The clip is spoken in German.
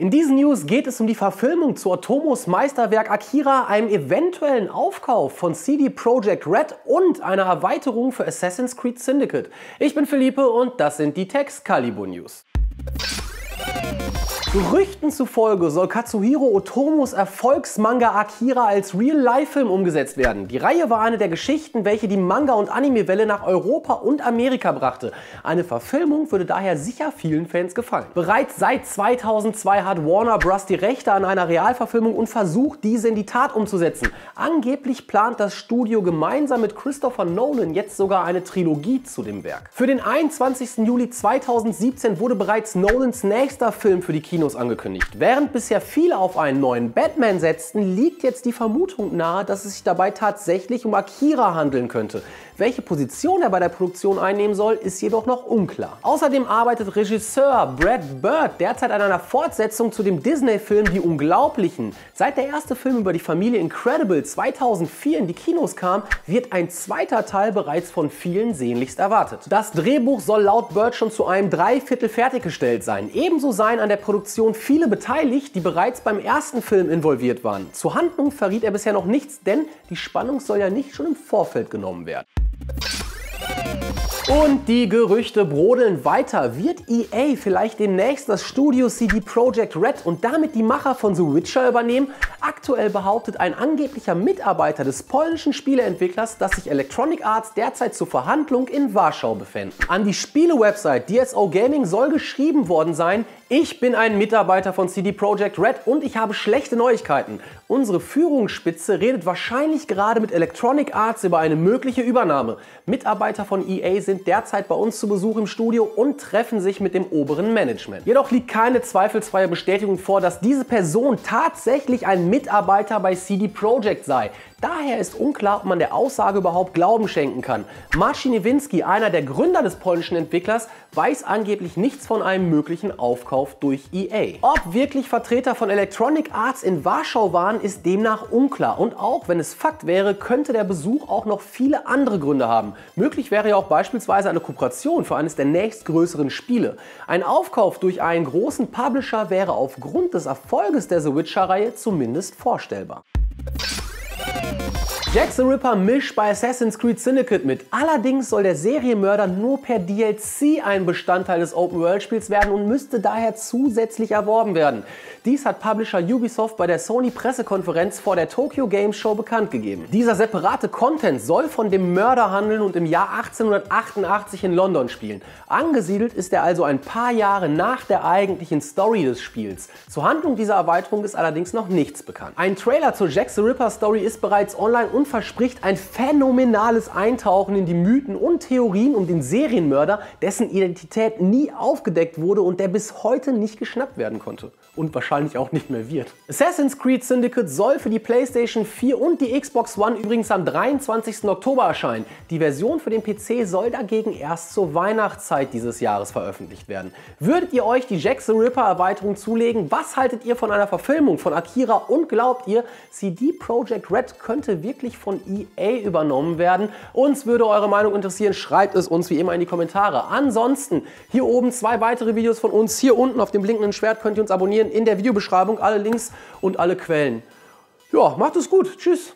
In diesen News geht es um die Verfilmung zu Otomos Meisterwerk Akira, einem eventuellen Aufkauf von CD Projekt Red und einer Erweiterung für Assassin's Creed Syndicate. Ich bin Philippe und das sind die Text Calibur News. Gerüchten zufolge soll Katsuhiro Otomos Erfolgsmanga Akira als Real-Life-Film umgesetzt werden. Die Reihe war eine der Geschichten, welche die Manga- und Anime-Welle nach Europa und Amerika brachte. Eine Verfilmung würde daher sicher vielen Fans gefallen. Bereits seit 2002 hat Warner Bros. die Rechte an einer Realverfilmung und versucht, diese in die Tat umzusetzen. Angeblich plant das Studio gemeinsam mit Christopher Nolan jetzt sogar eine Trilogie zu dem Werk. Für den 21. Juli 2017 wurde bereits Nolans nächster Film für die Kino Kinos angekündigt. Während bisher viele auf einen neuen Batman setzten, liegt jetzt die Vermutung nahe, dass es sich dabei tatsächlich um Akira handeln könnte. Welche Position er bei der Produktion einnehmen soll, ist jedoch noch unklar. Außerdem arbeitet Regisseur Brad Bird derzeit an einer Fortsetzung zu dem Disney-Film Die Unglaublichen. Seit der erste Film über die Familie Incredible 2004 in die Kinos kam, wird ein zweiter Teil bereits von vielen sehnlichst erwartet. Das Drehbuch soll laut Bird schon zu einem Dreiviertel fertiggestellt sein. Ebenso seien an der Produktion viele beteiligt, die bereits beim ersten Film involviert waren. Zur Handlung verriet er bisher noch nichts, denn die Spannung soll ja nicht schon im Vorfeld genommen werden. Und die Gerüchte brodeln weiter. Wird EA vielleicht demnächst das Studio CD Projekt Red und damit die Macher von The Witcher übernehmen? Aktuell behauptet ein angeblicher Mitarbeiter des polnischen Spieleentwicklers, dass sich Electronic Arts derzeit zur Verhandlung in Warschau befinden. An die Spielewebsite DSO Gaming soll geschrieben worden sein, ich bin ein Mitarbeiter von CD Projekt Red und ich habe schlechte Neuigkeiten. Unsere Führungsspitze redet wahrscheinlich gerade mit Electronic Arts über eine mögliche Übernahme. Mitarbeiter von EA sind derzeit bei uns zu Besuch im Studio und treffen sich mit dem oberen Management. Jedoch liegt keine zweifelsfreie Bestätigung vor, dass diese Person tatsächlich ein Mitarbeiter bei CD Projekt sei. Daher ist unklar, ob man der Aussage überhaupt Glauben schenken kann. Marcin Nowinski, einer der Gründer des polnischen Entwicklers, weiß angeblich nichts von einem möglichen Aufkauf durch EA. Ob wirklich Vertreter von Electronic Arts in Warschau waren, ist demnach unklar. Und auch wenn es Fakt wäre, könnte der Besuch auch noch viele andere Gründe haben. Möglich wäre ja auch beispielsweise eine Kooperation für eines der nächstgrößeren Spiele. Ein Aufkauf durch einen großen Publisher wäre aufgrund des Erfolges der The Witcher-Reihe zumindest vorstellbar. Música Jack the Ripper mischt bei Assassin's Creed Syndicate mit. Allerdings soll der Serienmörder nur per DLC ein Bestandteil des Open-World-Spiels werden und müsste daher zusätzlich erworben werden. Dies hat Publisher Ubisoft bei der Sony-Pressekonferenz vor der Tokyo Games Show bekannt gegeben. Dieser separate Content soll von dem Mörder handeln und im Jahr 1888 in London spielen. Angesiedelt ist er also ein paar Jahre nach der eigentlichen Story des Spiels. Zur Handlung dieser Erweiterung ist allerdings noch nichts bekannt. Ein Trailer zur Jack the Ripper Story ist bereits online und verspricht ein phänomenales Eintauchen in die Mythen und Theorien um den Serienmörder, dessen Identität nie aufgedeckt wurde und der bis heute nicht geschnappt werden konnte. Und wahrscheinlich auch nicht mehr wird. Assassin's Creed Syndicate soll für die PlayStation 4 und die Xbox One übrigens am 23. Oktober erscheinen. Die Version für den PC soll dagegen erst zur Weihnachtszeit dieses Jahres veröffentlicht werden. Würdet ihr euch die Jack the Ripper Erweiterung zulegen? Was haltet ihr von einer Verfilmung von Akira und glaubt ihr, CD Projekt Red könnte wirklich wirklich von EA übernommen werden. Uns würde eure Meinung interessieren, schreibt es uns wie immer in die Kommentare. Ansonsten hier oben zwei weitere Videos von uns. Hier unten auf dem blinkenden Schwert könnt ihr uns abonnieren. In der Videobeschreibung alle Links und alle Quellen. Ja, macht es gut. Tschüss.